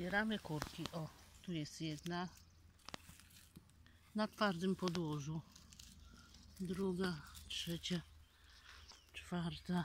Zbieramy kurki. O, tu jest jedna. Na twardym podłożu. Druga, trzecia, czwarta.